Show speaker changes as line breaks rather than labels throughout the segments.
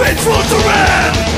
faithful to man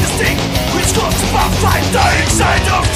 mistake Which comes about five dying side of